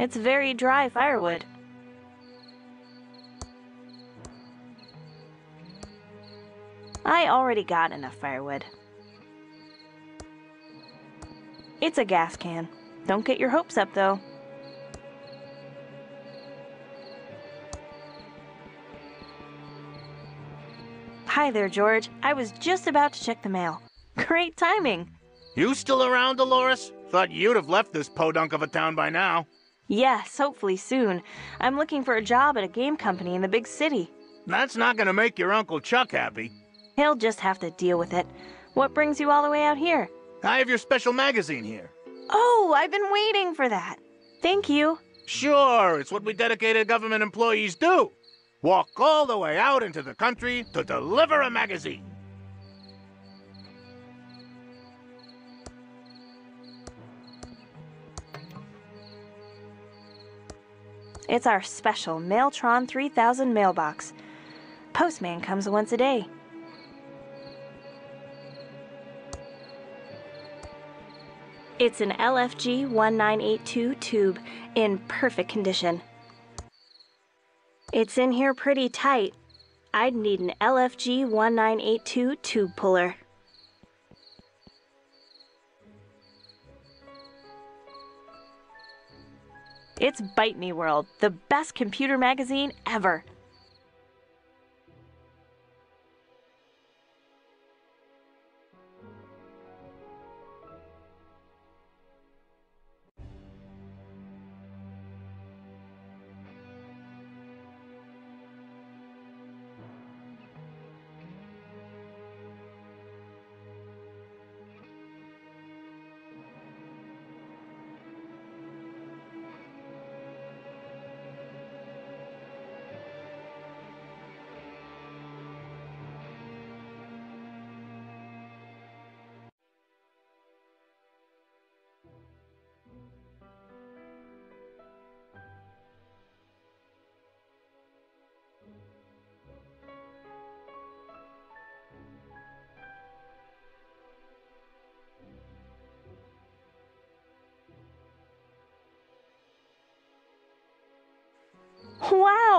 It's very dry firewood. I already got enough firewood. It's a gas can. Don't get your hopes up, though. Hi there, George. I was just about to check the mail. Great timing. You still around, Dolores? Thought you'd have left this podunk of a town by now. Yes, hopefully soon. I'm looking for a job at a game company in the big city. That's not gonna make your Uncle Chuck happy. He'll just have to deal with it. What brings you all the way out here? I have your special magazine here. Oh, I've been waiting for that. Thank you. Sure, it's what we dedicated government employees do. Walk all the way out into the country to deliver a magazine. It's our special Mailtron 3000 mailbox. Postman comes once a day. It's an LFG 1982 tube in perfect condition. It's in here pretty tight. I'd need an LFG 1982 tube puller. It's Bite Me World, the best computer magazine ever.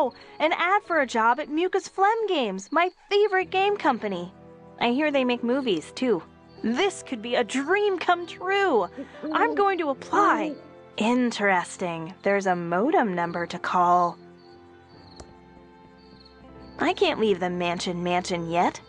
Wow! An ad for a job at Mucus Phlegm Games, my favorite game company. I hear they make movies too. This could be a dream come true. I'm going to apply. Interesting. There's a modem number to call. I can't leave the mansion mansion yet.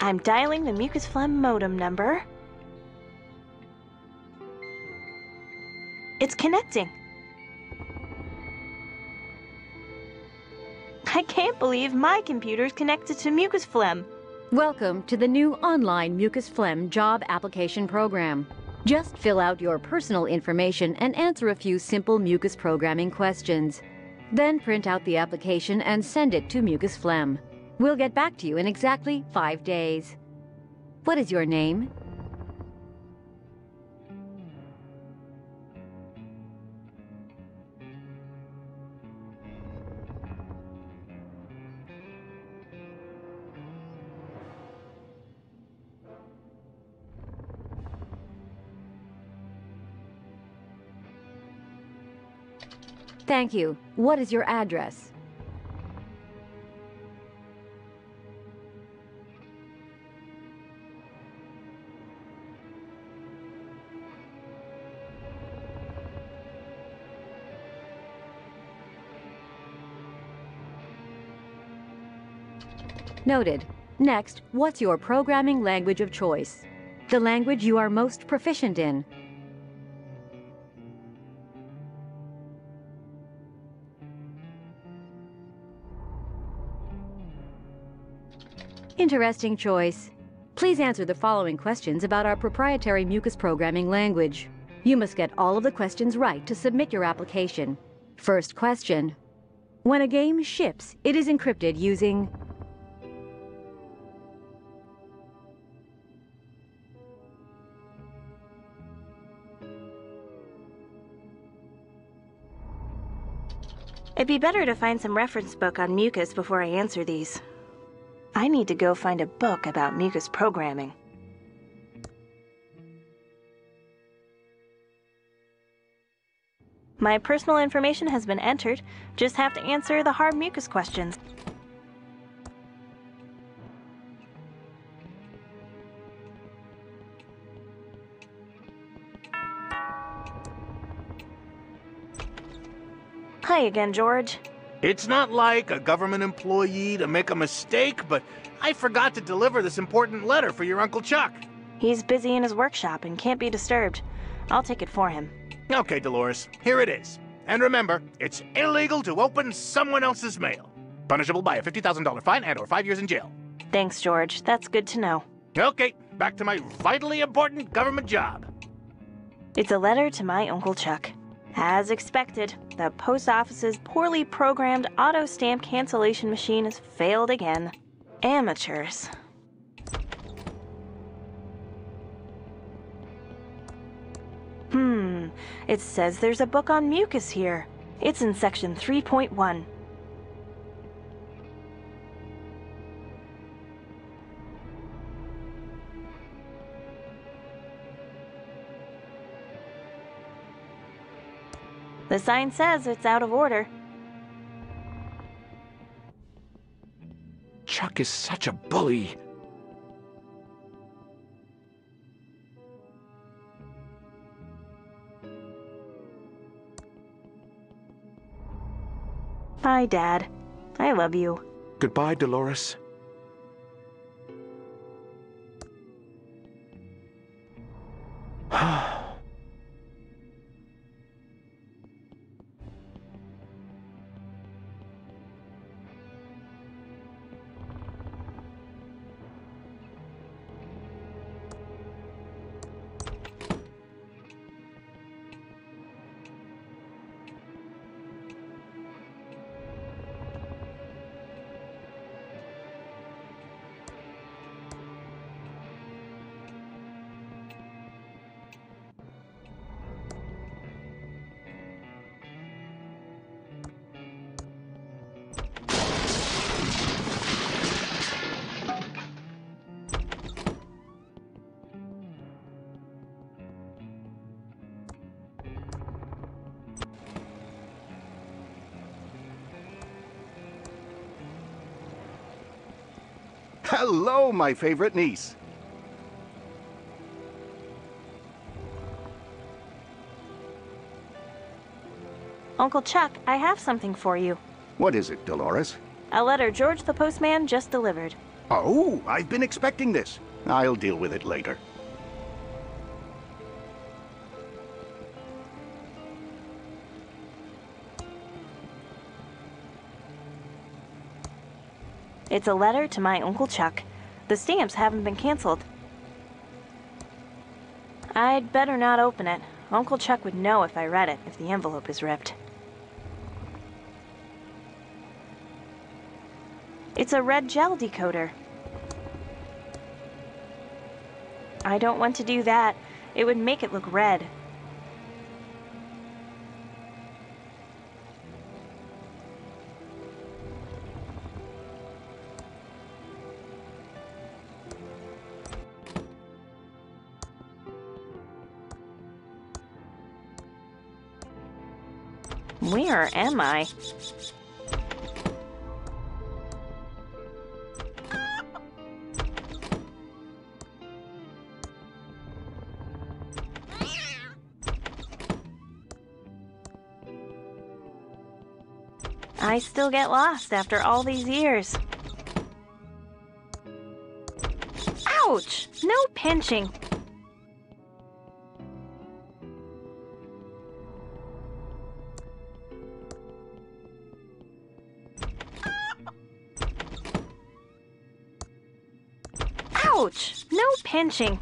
I'm dialing the mucus phlegm modem number. It's connecting. I can't believe my computer's connected to mucus phlegm. Welcome to the new online Mucus Phlegm job application program. Just fill out your personal information and answer a few simple mucus programming questions. Then print out the application and send it to Mucus Phlegm. We'll get back to you in exactly five days. What is your name? Thank you. What is your address? Noted. Next, what's your programming language of choice? The language you are most proficient in. Interesting choice. Please answer the following questions about our proprietary mucus programming language. You must get all of the questions right to submit your application. First question. When a game ships, it is encrypted using It'd be better to find some reference book on mucus before I answer these. I need to go find a book about mucus programming. My personal information has been entered. Just have to answer the hard mucus questions. Hi again, George. It's not like a government employee to make a mistake, but I forgot to deliver this important letter for your Uncle Chuck. He's busy in his workshop and can't be disturbed. I'll take it for him. Okay, Dolores, here it is. And remember, it's illegal to open someone else's mail. Punishable by a $50,000 fine and or five years in jail. Thanks, George. That's good to know. Okay, back to my vitally important government job. It's a letter to my Uncle Chuck. As expected, the post office's poorly programmed auto stamp cancellation machine has failed again. Amateurs. Hmm, it says there's a book on mucus here. It's in section 3.1. The sign says it's out of order. Chuck is such a bully. Bye, Dad. I love you. Goodbye, Dolores. Hello, my favorite niece. Uncle Chuck, I have something for you. What is it, Dolores? A letter George the postman just delivered. Oh, I've been expecting this. I'll deal with it later. It's a letter to my Uncle Chuck. The stamps haven't been canceled. I'd better not open it. Uncle Chuck would know if I read it, if the envelope is ripped. It's a red gel decoder. I don't want to do that. It would make it look red. Where am I? I still get lost after all these years. Ouch! No pinching. Ouch! No pinching.